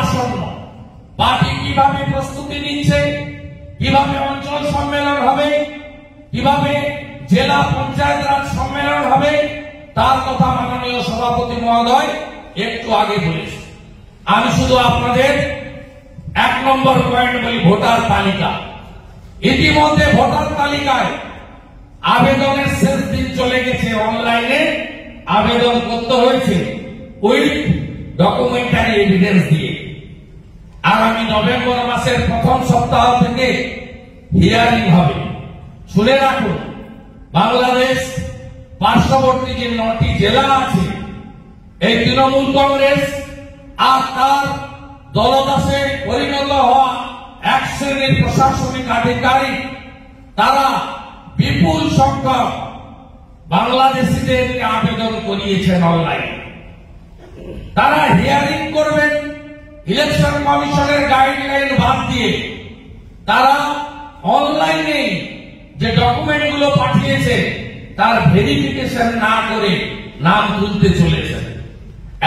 আসন্ন পার্টি কীভাবে প্রস্তুতি নিচ্ছে, কীভাবে অঞ্চল সম্মেলন হবে, কীভাবে জেলা পঞ্চায়েত রাজ সম্মেলন হবে, তার কথা মাননীয় সভাপতি মহোদয় একটু আগে বলেছে। আমি শুধু আপনাদের এক নম্বর পয়েন্ট বলি, ভোটার তালিকা। ইতিমধ্যে ভোটার তালিকায় আবেদনের শেষ দিন চলে গেছে অনলাইনে, আবেদন করতে হয়েছে। উইথ ডকুমেন্টারি এভিডেন্স দিয়ে। আগামী নভেম্বর মাসের প্রথম সপ্তাহ থেকে হিয়ারিং হবে। শুনে রাখুন, বাংলাদেশ পার্শ্ববর্তী যে নটি জেলা আছে, এই তৃণমূল কংগ্রেস আর তার দলদাসে পরিণত হওয়া এক শ্রেণির প্রশাসনিক আধিকারিক, তারা বিপুল সংখ্যক বাংলাদেশিদেরকে আবেদন করিয়েছেন অনলাইনে তারা হিয়ারিং করবেন ইলেকশন কমিশনের গাইডলাইন বাদ দিয়ে তারা অনলাইনে যে ডকুমেন্টগুলো পাঠিয়েছে, তার ভেরিফিকেশন না করে নাম তুলতে চলেছে।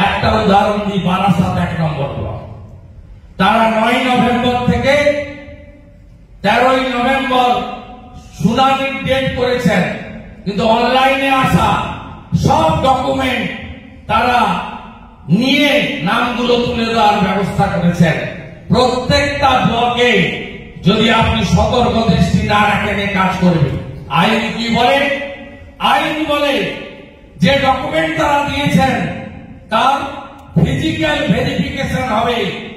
একটা উদাহরণ দিই, বারাসাত এক নম্বর ব্লক। তারা নয় নভেম্বর থেকে তেরোই নভেম্বর শুনানির ডেট করেছেন, কিন্তু অনলাইনে আসা সব ডকুমেন্ট তারা নিয়ে নামগুলো তুলে দেওয়ার ব্যবস্থা করেছেন। প্রত্যেকটা ব্লকে যদি আপনি সতর্ক দৃষ্টি না রাখেন কাজ করবে। আইন কি বলে? আইন বলে যে ডকুমেন্ট তারা দিয়েছেন, তার ফিজিক্যাল ভেরিফিকেশন হবে।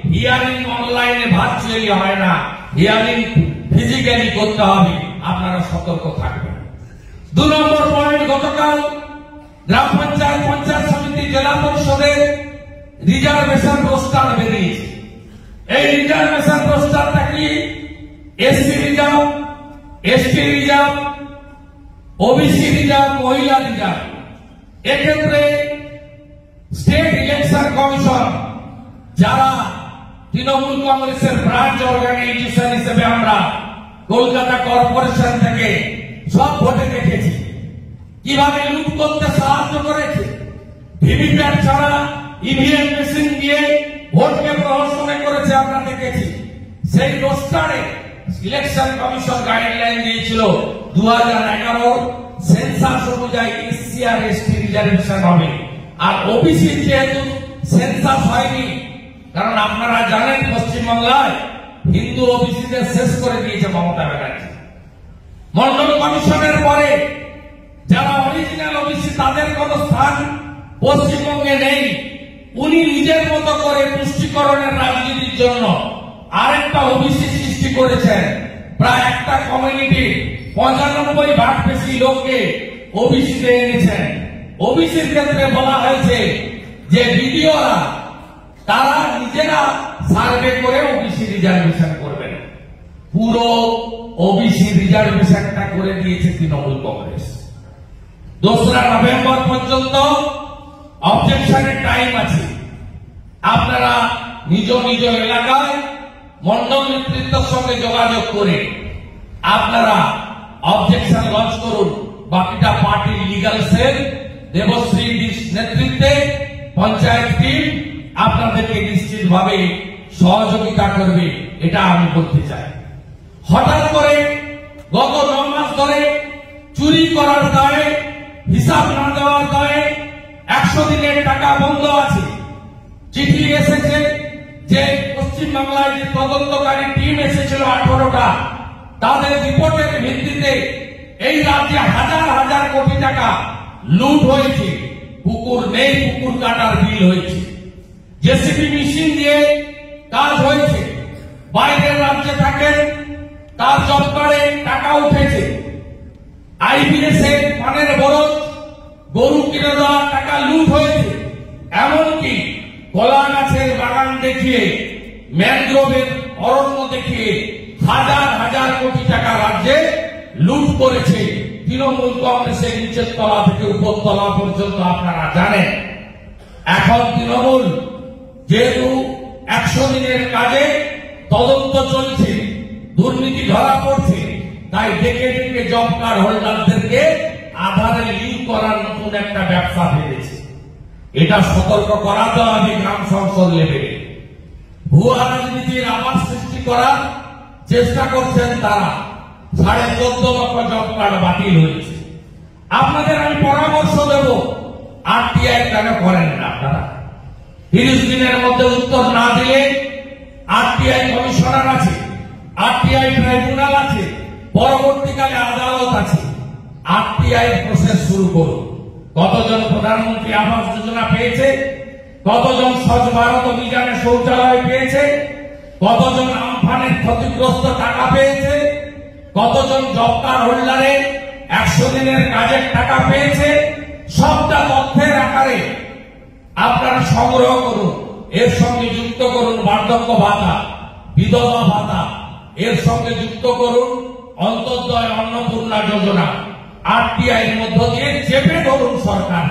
হিয়ারিং অনলাইনে ভার্চুয়ালি হয় না। হিয়ারিং ফিজিক্যালি করতে হবে। আপনারা সতর্ক থাকবেন। দু নম্বর পয়েন্ট গতকাল গ্রাম পঞ্চায়েত পঞ্চায়েত সমিতি জেলা পরিষদের রিজার্ভেশন রোস্টার বেরিয়েছে। এই রিজার্ভেশন রোস্টারটা কি? SC reserve ST reserve OBC reserve মহিলা রিজার্ভ এক্ষেত্রে স্টেট ইলেকশন কমিশন যারা তৃণমূল কংগ্রেসের ব্রাঞ্চ অর্গানাইজেশন হিসেবে আমরা কলকাতা কর্পোরেশন থেকে সব ভোটে দেখেছি। কীভাবে লুট করতে সাহায্য করেছে? ভিভিপ্যাট ছাড়া ইভিএম মেশিন দিয়ে ভোটকে প্রহসনে করেছে আমরা দেখেছি। সেই রোস্টারে ইলেকশন কমিশন গাইডলাইন দিয়েছিল দু হাজার এগারো, সেন্সাস অনুযায়ী এসসি আর এসটি রিজার্ভেশন হবে। আর ওবিসি যেহেতু সেন্সাস হয়নি, কারণ আপনারা জানেন পশ্চিমবাংলায় হিন্দু ওবিসিদের শেষ করে দিয়েছে মমতা ব্যানার্জি। মন্ডল কমিশনের পরে যারা অরিজিনাল ওবিসি তাদের কোন স্থান পশ্চিমবঙ্গে নেই, উনি নিজের মতো করে পুষ্টিকরণের রাজনীতির জন্য আরেকটা ওবিসি সৃষ্টি করেছেন। প্রায় একটা কমিউনিটি পঁচানব্বই ভাগ বেশি লোককে ওবিসিতে এনেছেন। ওবিসির ক্ষেত্রে বলা হয়েছে যে বিডিওরা, তারা নিজেরা সার্ভে করে ওবিসি রিজার্ভেশন করবেন। পুরো ওবিসি রিজার্ভেশনটা করে দিয়েছে তৃণমূল কংগ্রেস। দোসরা নভেম্বর পর্যন্ত অবজেকশনের টাইম আছে। আপনারা নিজ নিজ এলাকায় মন্ডল নেতৃত্বের সঙ্গে যোগাযোগ করে আপনারা অবজেকশন লঞ্চ করুন। বাকিটা পার্টির লিগাল সেল দেবশ্রী নেতৃত্বে পঞ্চায়েত টিম আপনাদেরকে নিশ্চিতভাবে সহযোগিতা করবে, এটা আমি বলতে চাই। হঠাৎ করে গত ন মাস ধরে চুরি করার দায়ে হিসাব না দেওয়ার দায়ে একশো দিনের টাকা বন্ধ আছে। চিঠি এসেছে যে পশ্চিম বাংলায় যে তদন্তকারী টিম এসেছিল আঠারোটা, তাদের রিপোর্টের ভিত্তিতে এই রাজ্যে হাজার হাজার কোটি টাকা লুট হয়েছে। পুকুর নেই, পুকুর কাটার বিল হয়েছে। জেসিবি মেশিন দিয়ে কাজ হয়েছে। বাইরের রাজ্যে থাকেন, তার জব টাকা উঠেছে। আইবিএস এর পানের বরজ গরু কিনে দেওয়ার টাকা লুট হয়েছে। এমনকি কলা গাছের বাগান দেখিয়ে, ম্যানগ্রোভের অরণ্য দেখিয়ে হাজার হাজার কোটি টাকা রাজ্যে লুট করেছে তৃণমূল কংগ্রেসের নিচের তলা থেকে উপর তলা পর্যন্ত আপনারা জানেন। এখন তৃণমূল যেহেতু একশো দিনের কাজে তদন্ত চলছে, দুর্নীতি ধরা পড়ছে, তাই ডেকে ডেকে জব কার্ড হোল্ডারদেরকে আধারে লিঙ্ক করার নতুন একটা ব্যবসা ফেলেছে এটা সতর্ক করাতে হবে গ্রাম সংসদ লেভেলে ভুয়া রাজনীতির আবার সৃষ্টি করার চেষ্টা করছেন তারা। সাড়ে চোদ্দ লক্ষ জব কার্ড বাতিল হয়েছে। আপনাদের আমি পরামর্শ দেব। আরটিআই কেন করেন না আপনারা? তিরিশ দিনের মধ্যে উত্তর না দিলে আরটিআই কমিশনার আছে আরটিআই ট্রাইব্যুনাল আছে, পরবর্তীকালে আদালত আছে। আরটিআই প্রসেস শুরু করুন। কতজন প্রধানমন্ত্রী আবাস যোজনা পেয়েছে? কতজন স্বচ্ছ ভারত অভিযানে শৌচালয় পেয়েছে? কতজন আমফানের ক্ষতিগ্রস্ত টাকা পেয়েছে? কতজন জব কার্ড হোল্ডারে একশো দিনের কাজের টাকা পেয়েছে? সবটা তথ্যের আকারে আপনারা সংগ্রহ করুন। এর সঙ্গে যুক্ত করুন বার্ধক্য ভাতা, বিধবা ভাতা। এর সঙ্গে যুক্ত করুন অন্তর্দয় অন্নপূর্ণা যোজনা। আরটিআই এর মধ্য দিয়ে চেপে ধরুন সরকার।